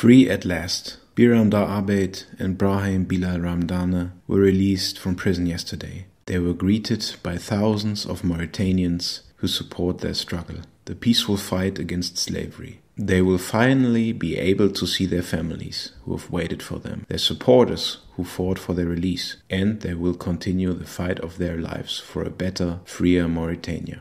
Free at last. Biram Dah Abeid and Brahim Bilal Ramdhane were released from prison yesterday. They were greeted by thousands of Mauritanians who support their struggle, the peaceful fight against slavery. They will finally be able to see their families who have waited for them, their supporters who fought for their release, and they will continue the fight of their lives for a better, freer Mauritania.